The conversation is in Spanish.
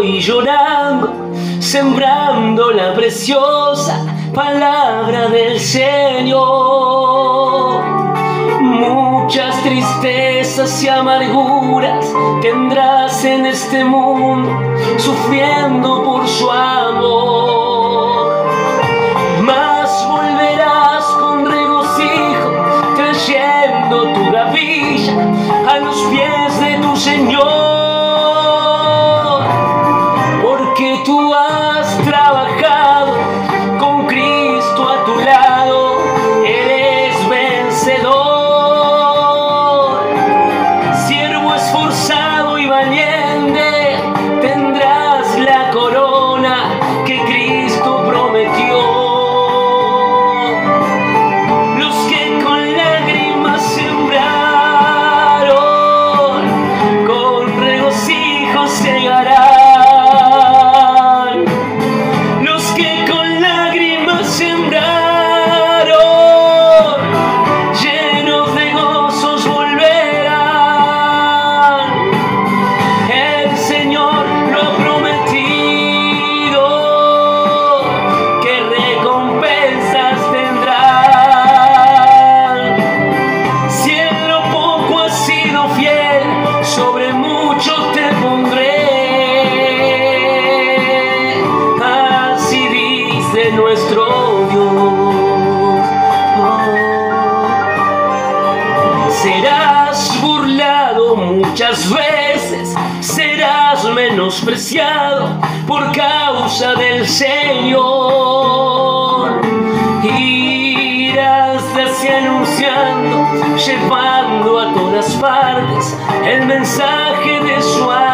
Y llorando, sembrando la preciosa palabra del Señor. Muchas tristezas y amarguras tendrás en este mundo, sufriendo por su amor. Mas volverás con regocijo, trayendo tu gavilla a los pies de tu Señor. flower sobre mucho te pondré. Así dice nuestro Dios. Oh. Serás burlado muchas veces, serás menospreciado por causa del Señor. llevando a todas partes el mensaje de su alma.